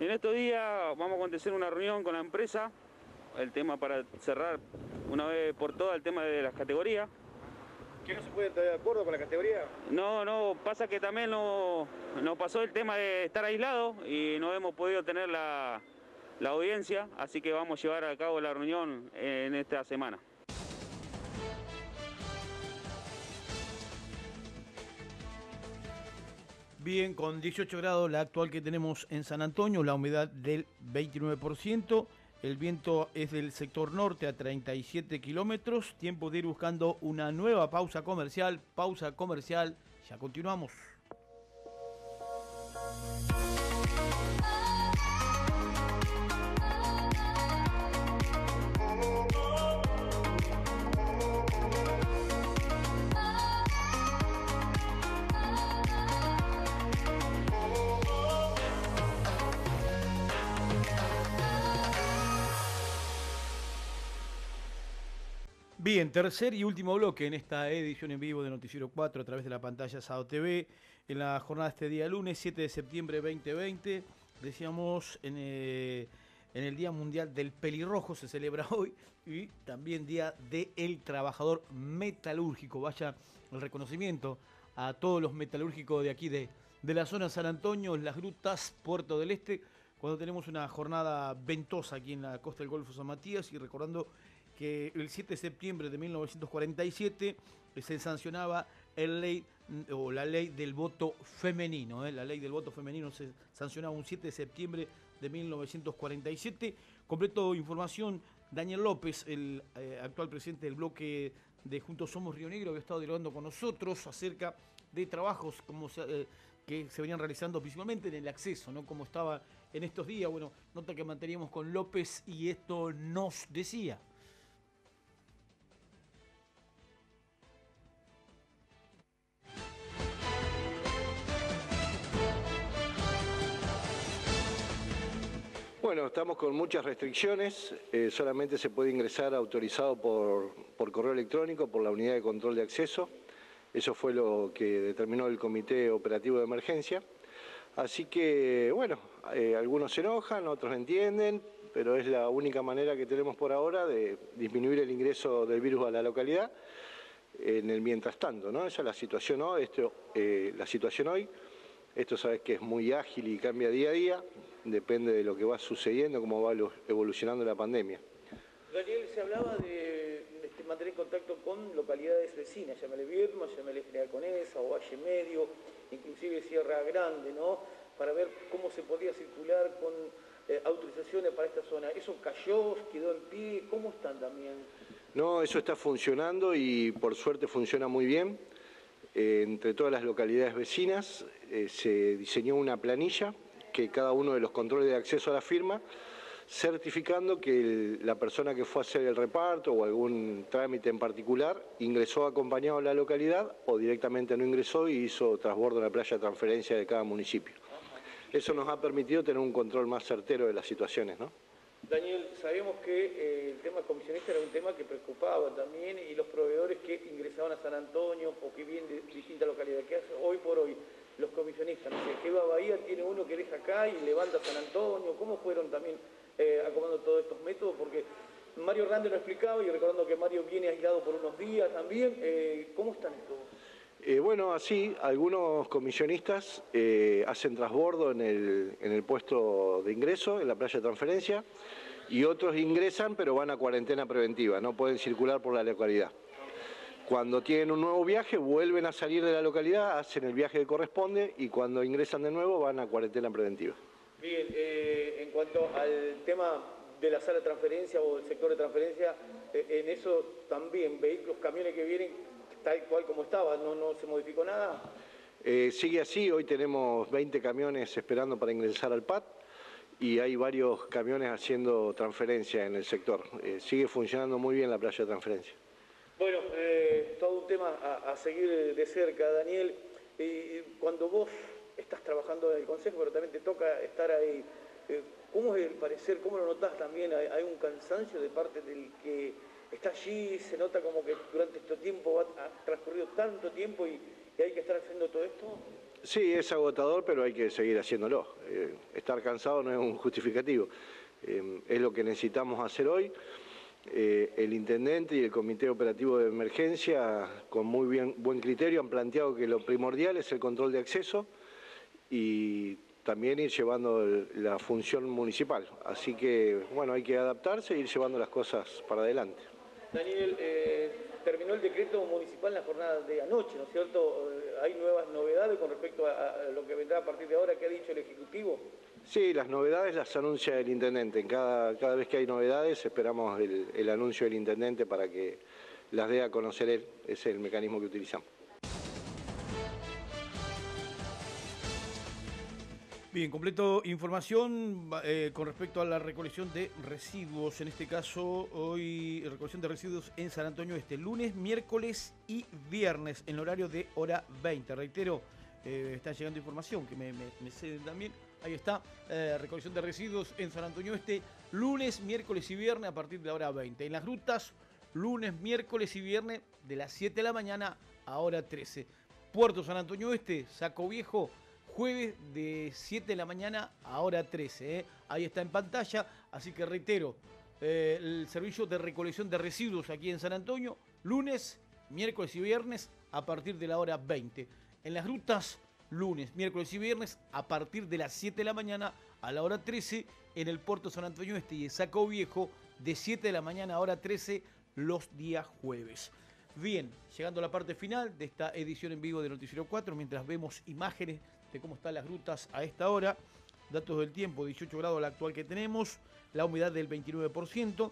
En estos días vamos a acontecer una reunión con la empresa, el tema para cerrar una vez por todas el tema de las categorías. ¿Qué no se puede estar de acuerdo con la categoría? No, no, pasa que también nos pasó el tema de estar aislados y no hemos podido tener la audiencia, así que vamos a llevar a cabo la reunión en esta semana. Bien, con 18 grados la actual que tenemos en San Antonio, la humedad del 29%, el viento es del sector norte a 37 kilómetros, tiempo de ir buscando una nueva pausa comercial, pausa comercial, ya continuamos. Bien, tercer y último bloque en esta edición en vivo de Noticiero 4 a través de la pantalla SAO TV. En la jornada de este día lunes, 7 de septiembre 2020, decíamos en, eh, en el Día Mundial del Pelirrojo, se celebra hoy, y también Día del Trabajador Metalúrgico. Vaya el reconocimiento a todos los metalúrgicos de aquí, de, de la zona San Antonio, Las Grutas, Puerto del Este, cuando tenemos una jornada ventosa aquí en la costa del Golfo San Matías y recordando que el 7 de septiembre de 1947 se sancionaba el ley, o la ley del voto femenino. ¿eh? La ley del voto femenino se sancionaba un 7 de septiembre de 1947. Completo información, Daniel López, el eh, actual presidente del bloque de Juntos Somos Río Negro, que ha estado dialogando con nosotros acerca de trabajos eh, que se venían realizando principalmente en el acceso, ¿no? Como estaba en estos días. Bueno, nota que manteníamos con López y esto nos decía. Bueno, estamos con muchas restricciones, eh, solamente se puede ingresar autorizado por, correo electrónico, por la unidad de control de acceso, eso fue lo que determinó el Comité Operativo de Emergencia. Así que, bueno, eh, algunos se enojan, otros entienden, pero es la única manera que tenemos por ahora de disminuir el ingreso del virus a la localidad en el mientras tanto, ¿no? Esa es la situación hoy, esto, eh, la situación hoy. Esto sabes que es muy ágil y cambia día a día, depende de lo que va sucediendo, cómo va evolucionando la pandemia. Daniel, se hablaba de, este, mantener contacto con localidades vecinas, llámale Viedma, llámale General Conesa o Valle Medio, inclusive Sierra Grande, ¿no? Para ver cómo se podía circular con eh, autorizaciones para esta zona. ¿Eso cayó, quedó en pie? ¿Cómo están también? No, eso está funcionando y por suerte funciona muy bien. Eh, entre todas las localidades vecinas eh, se diseñó una planilla que cada uno de los controles de acceso a la firma, certificando que la persona que fue a hacer el reparto o algún trámite en particular ingresó acompañado a la localidad o directamente no ingresó y hizo transbordo en la playa de transferencia de cada municipio. Eso nos ha permitido tener un control más certero de las situaciones, ¿no? Daniel, sabemos que eh, el tema comisionista era un tema que preocupaba también y los proveedores que ingresaban a San Antonio o que vienen de distintas localidades. ¿Qué hace hoy por hoy los comisionistas? No sé, ¿qué va a Bahía? Tiene uno que deja acá y levanta San Antonio. ¿Cómo fueron también eh, acomodando todos estos métodos? Porque Mario Hernández lo explicaba y recordando que Mario viene aislado por unos días también. Eh, ¿Cómo están estos? Eh, bueno, así, algunos comisionistas eh, hacen trasbordo en el, puesto de ingreso, en la playa de transferencia, y otros ingresan pero van a cuarentena preventiva, no pueden circular por la localidad. Cuando tienen un nuevo viaje, vuelven a salir de la localidad, hacen el viaje que corresponde y cuando ingresan de nuevo van a cuarentena preventiva. Bien, eh, en cuanto al tema de la sala de transferencia o del sector de transferencia, en eso también, vehículos, camiones que vienen tal cual como estaba, no, no se modificó nada. Eh, sigue así, hoy tenemos 20 camiones esperando para ingresar al PAT y hay varios camiones haciendo transferencia en el sector. Eh, sigue funcionando muy bien la playa de transferencia. Bueno, eh, todo un tema a, seguir de cerca, Daniel. cuando vos estás trabajando en el Consejo, pero también te toca estar ahí, ¿cómo es el parecer, cómo lo notás también? ¿Hay, un cansancio de parte del que está allí, se nota como que durante este tiempo ha, transcurrido tanto tiempo y, hay que estar haciendo todo esto. Sí, es agotador, pero hay que seguir haciéndolo. Eh, estar cansado no es un justificativo. Eh, es lo que necesitamos hacer hoy. Eh, el intendente y el comité operativo de emergencia, con muy buen criterio, han planteado que lo primordial es el control de acceso y también ir llevando la función municipal. Así que, bueno, hay que adaptarse e ir llevando las cosas para adelante. Daniel, eh, terminó el decreto municipal en la jornada de anoche, ¿no es cierto? Eh, ¿Hay nuevas novedades con respecto a, lo que vendrá a partir de ahora? ¿Qué ha dicho el Ejecutivo? Sí, las novedades las anuncia el Intendente. En cada, cada vez que hay novedades esperamos el, el anuncio del Intendente para que las dé a conocer él. Es el mecanismo que utilizamos. Bien, completo información eh, con respecto a la recolección de residuos. En este caso, hoy recolección de residuos en San Antonio este lunes, miércoles y viernes en horario de hora 20. Reitero, eh, está llegando información que me, me, ceden también. Ahí está, eh, recolección de residuos en San Antonio este lunes, miércoles y viernes a partir de la hora 20. En las rutas, lunes, miércoles y viernes de las 7 de la mañana a hora 13. Puerto San Antonio Este, Saco Viejo, jueves de 7 de la mañana a hora 13. ¿eh? Ahí está en pantalla, así que reitero, eh, el servicio de recolección de residuos aquí en San Antonio, lunes, miércoles y viernes a partir de la hora 20. En las rutas, lunes, miércoles y viernes a partir de las 7 de la mañana a la hora 13 en el puerto San Antonio Este y Saco Viejo de 7 de la mañana a hora 13 los días jueves. Bien, llegando a la parte final de esta edición en vivo de Noticiero 4, mientras vemos imágenes de cómo están las rutas a esta hora. Datos del tiempo, 18 grados la actual que tenemos, la humedad del 29%,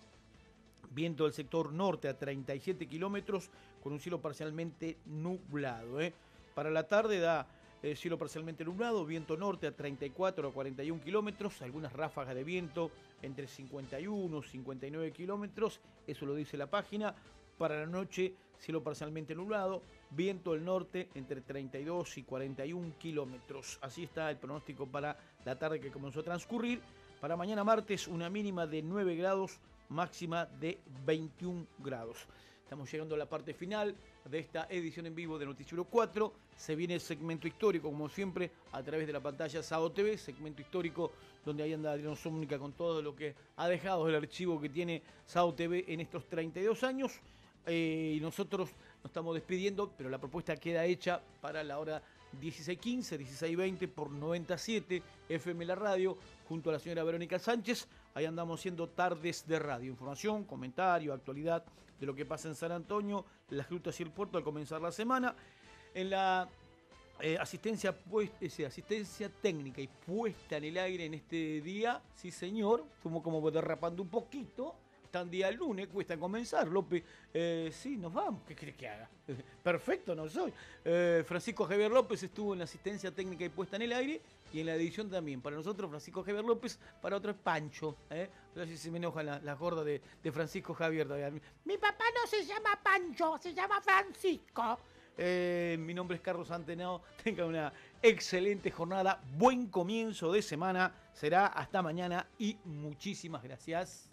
viento del sector norte a 37 kilómetros con un cielo parcialmente nublado. ¿eh? Para la tarde da eh, cielo parcialmente nublado, viento norte a 34 a 41 kilómetros, algunas ráfagas de viento entre 51 y 59 kilómetros, eso lo dice la página. Para la noche, cielo parcialmente nublado, viento del norte entre 32 y 41 kilómetros. Así está el pronóstico para la tarde que comenzó a transcurrir. Para mañana martes una mínima de 9 grados, máxima de 21 grados. Estamos llegando a la parte final de esta edición en vivo de Noticiero 4. Se viene el segmento histórico, como siempre, a través de la pantalla SAO TV, segmento histórico donde ahí anda Adriano Zúñiga con todo lo que ha dejado el archivo que tiene SAO TV en estos 32 años. Eh, y nosotros nos estamos despidiendo, pero la propuesta queda hecha para la hora 16.15, 16.20 por 97 FM La Radio, junto a la señora Verónica Sánchez. Ahí andamos haciendo tardes de radio. Información, comentario, actualidad de lo que pasa en San Antonio, las rutas y el puerto al comenzar la semana. En la eh, asistencia, pues, asistencia técnica y puesta en el aire en este día, sí señor, fuimos como derrapando un poquito tan día lunes, cuesta comenzar. López, eh, sí, nos vamos. ¿Qué crees que haga? Perfecto, no soy. Eh, Francisco Javier López estuvo en la asistencia técnica y puesta en el aire y en la edición también. Para nosotros, Francisco Javier López, para otro es Pancho. ¿eh? Se me enoja la, gorda de, Francisco Javier Mi papá no se llama Pancho, se llama Francisco. Eh, mi nombre es Carlos Antenao. Tenga una excelente jornada, buen comienzo de semana. Será hasta mañana y muchísimas gracias.